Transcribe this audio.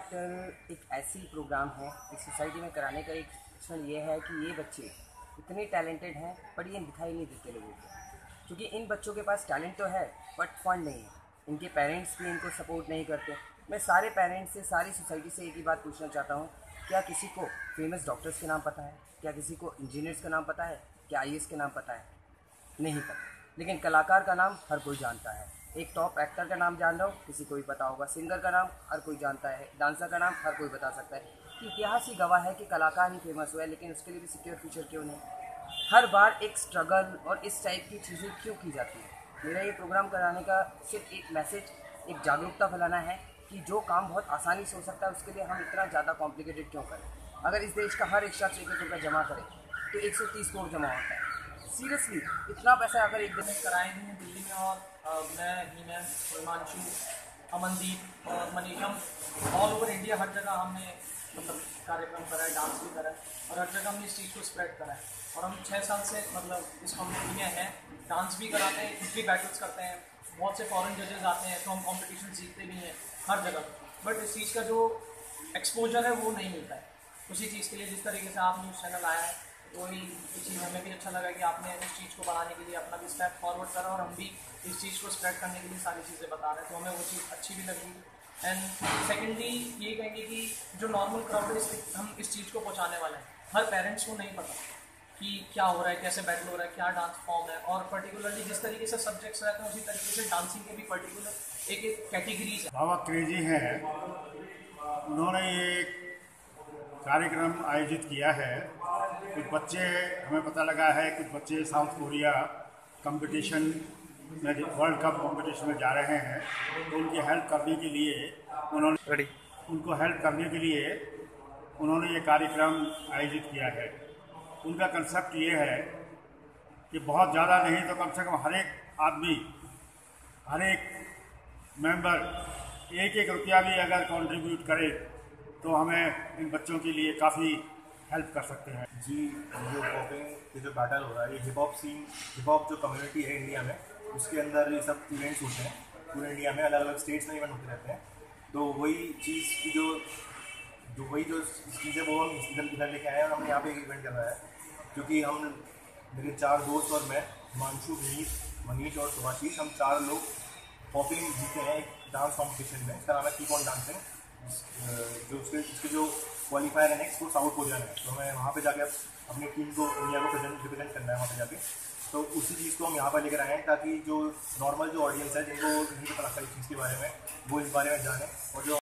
Actor एक ऐसी programme है इस सोसाइटी में कराने का एक क्षण ये है कि ये बच्चे इतने टैलेंटेड हैं, पर ये दिखाई नहीं देते लोगों को। क्योंकि इन बच्चों के पास टैलेंट तो है बट फंड नहीं है। इनके पेरेंट्स भी इनको सपोर्ट नहीं करते। मैं सारे पेरेंट्स से, सारी सोसाइटी से एक ही बात पूछना चाहता हूँ, क्या किसी को फ़ेमस डॉक्टर्स के नाम पता है? क्या किसी को इंजीनियर्स का नाम पता है? क्या आईएएस के नाम पता है? नहीं पता। लेकिन कलाकार का नाम हर कोई जानता है। एक टॉप एक्टर का नाम जान रहा हो, किसी को भी पता होगा। सिंगर का नाम हर कोई जानता है डांसर का नाम हर कोई बता सकता है। इतिहास ही गवाह है कि कलाकार ही फ़ेमस हुआ है, लेकिन उसके लिए भी सिक्योर फ्यूचर क्यों नहीं? हर बार एक स्ट्रगल और इस टाइप की चीज़ें क्यों की जाती है? मेरा ये प्रोग्राम कराने का सिर्फ़ एक मैसेज एक जागरूकता फैलाना है कि जो काम बहुत आसानी से हो सकता है, उसके लिए हम इतना ज़्यादा कॉम्प्लिकेटेड क्यों करें? अगर इस देश का हर एक शख्स एक एक रुपया जमा करे तो एक सौ तीस करोड़ जमा होता है। सीरियसली इतना पैसा अगर एक दिन कराए दिल्ली में और मैं हीमैन हिमांशु अमनदीप और मनीषम ऑल ओवर इंडिया हर जगह हमने मतलब कार्यक्रम करा है डांस भी करा है, और हर जगह हमने इस चीज़ को स्प्रेड करा है। और हम छः साल से मतलब इस कम्युनिटी में हैं डांस भी कराते हैं, खुद भी बैटल्स करते हैं, बहुत से फॉरेन जजेस आते हैं तो हम कॉम्पिटिशन सीखते भी हैं, हर जगह। बट इस चीज़ का जो एक्सपोजर है, वो नहीं मिलता है। उसी चीज़ के लिए जिस तरीके से आप न्यूज़ चैनल आया है वही चीज़ हमें भी अच्छा लगा कि आपने इस चीज़ को बढ़ाने के लिए अपना भी स्टेप फॉरवर्ड करा और हम भी इस चीज़ को स्प्रेड करने के लिए सारी चीज़ें बता रहे हैं। तो हमें वो चीज़ अच्छी भी लगी। एंड सेकेंडली ये कहेंगे कि जो नॉर्मल क्राउड है, इस हम इस चीज़ को पहुँचाने वाले हैं। हर पेरेंट्स को नहीं पता कि क्या हो रहा है, कैसे बैटल हो रहा है, क्या डांस फॉर्म है। और पर्टिकुलरली जिस तरीके से सब्जेक्ट्स रहते हैं, उसी तरीके से डांसिंग के भी पर्टिकुलर एक एक कैटेगरीज है। बाबा क्रेजी हैं। उन्होंने ये कार्यक्रम आयोजित किया है। कुछ बच्चे हमें पता लगा है कुछ बच्चे साउथ कोरिया कंपटीशन में वर्ल्ड कप कंपटीशन में जा रहे हैं। तो उनकी हेल्प करने के लिए उन्होंने उनको हेल्प करने के लिए उन्होंने ये कार्यक्रम आयोजित किया है। उनका कंसेप्ट ये है कि बहुत ज़्यादा नहीं तो कम से कम हर एक आदमी हर एक मेंबर एक एक रुपया भी अगर कंट्रीब्यूट करे तो हमें इन बच्चों के लिए काफ़ी हेल्प कर सकते हैं। जी, जो पॉपिंग के जो बैटल हो रहा है, ये hip hop scene hip hop जो कम्युनिटी है इंडिया में, उसके अंदर ये सब इवेंट्स होते हैं। पूरे इंडिया में अलग अलग स्टेट्स में इवेंट होते रहते हैं। तो वही चीज़ की जो जो वही जो चीज़ वो हम इधर इधर लेके आए हैं और हमने यहाँ पे एक इवेंट करवाया है। क्योंकि हम, मेरे चार दोस्त और मैं, हिमांशु विनीत मनीष और सुभाषीष हम चार लोग पॉपिंग जीते हैं एक डांस कॉम्पिटिशन में। इसका नाम है कीप डांसिंग जो उसके उसके जो क्वालिफायर है नेक्स्ट वो साउथ कोरिया है। तो हमें वहाँ पे जाके अपनी टीम को इंडिया को प्रेजेंट रिप्रेजेंट करना है वहाँ पे जाके। तो उसी चीज़ को हम यहाँ पर लेकर आए हैं ताकि जो नॉर्मल जो ऑडियंस है, जिनको नहीं पता इस चीज़ के बारे में, वो इस बारे में जाने और जो